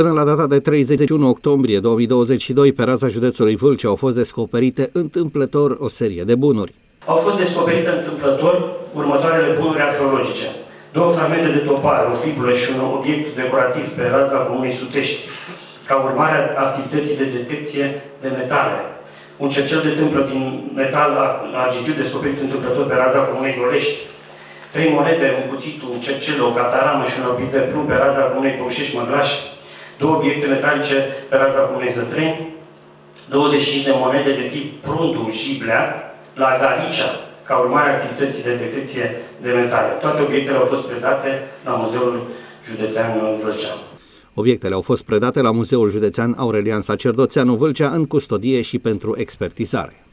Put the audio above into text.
Până la data de 31 octombrie 2022, pe raza județului Vâlcea au fost descoperite întâmplător o serie de bunuri. Au fost descoperite întâmplător următoarele bunuri arheologice. Două fragmente de topar, o fibră și un obiect decorativ pe raza comunei Sutești, ca urmare a activității de detecție de metale. Un cercel de tâmplă din metal agitiu descoperit întâmplător pe raza comunei Golești. Trei monede, un cuțit, un cercel, o cataramă și un obiect de plumb pe raza comunei Păușești Măglaș. Două obiecte metalice pe raza comunei Zătreni. 25 de monede de tip prundu Jiblea la Galicia, ca urmare a activității de detecție de metale. Toate obiectele au fost predate la Muzeul Județean Vâlcea. Obiectele au fost predate la Muzeul Județean Aurelian Sacerdoțeanu Vâlcea în custodie și pentru expertizare.